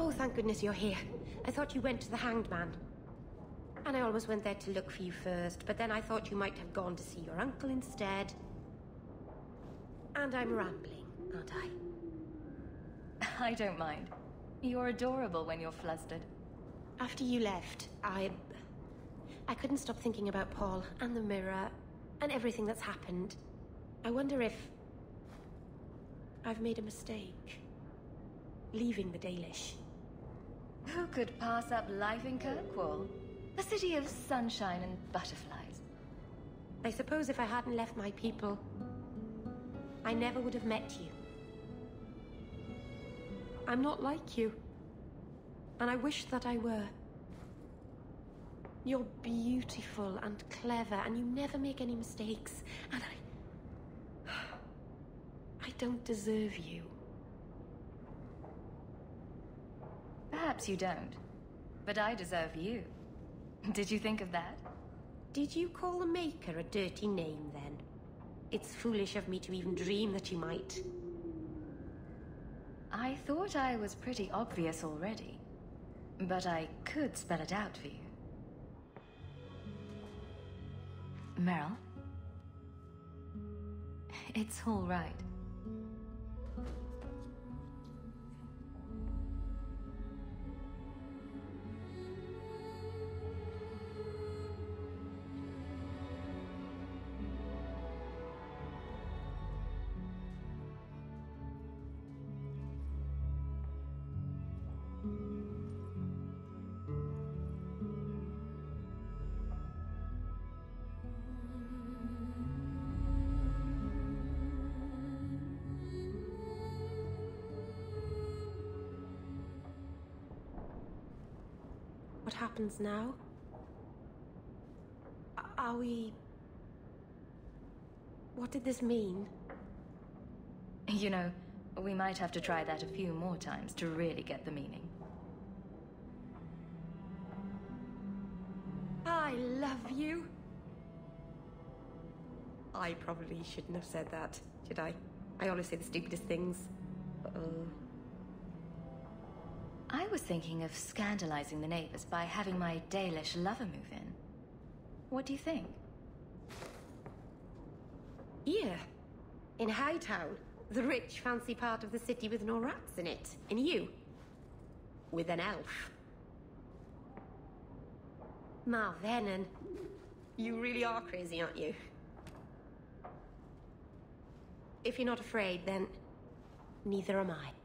Oh, thank goodness you're here. I thought you went to the Hanged Man. And I always went there to look for you first, but then I thought you might have gone to see your uncle instead. And I'm rambling, aren't I? I don't mind. You're adorable when you're flustered. After you left, I... I couldn't stop thinking about Paul, and the mirror, and everything that's happened. I wonder if... I've made a mistake. Leaving the Dalish. Who could pass up life in Kirkwall? A city of sunshine and butterflies. I suppose if I hadn't left my people, I never would have met you. I'm not like you. And I wish that I were. You're beautiful and clever, and you never make any mistakes. And I... I don't deserve you. Perhaps you don't. But I deserve you. Did you think of that? Did you call the Maker a dirty name, then? It's foolish of me to even dream that you might. I thought I was pretty obvious already. But I could spell it out for you. Merrill? It's all right. What happens now? Are we... What did this mean? You know, we might have to try that a few more times to really get the meaning. I love you. I probably shouldn't have said that, should I? I always say the stupidest things. Uh-oh. I was thinking of scandalizing the neighbors by having my Dalish lover move in. What do you think? Here, in Hightown, the rich, fancy part of the city with no rats in it. And you, with an elf. Ma vhenan, you really are crazy, aren't you? If you're not afraid, then neither am I.